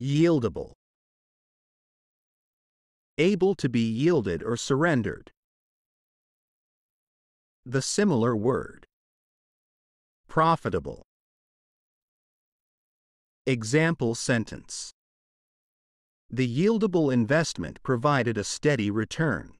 Yieldable. Able to be yielded or surrendered. The similar word. Profitable. Example sentence. The yieldable investment provided a steady return.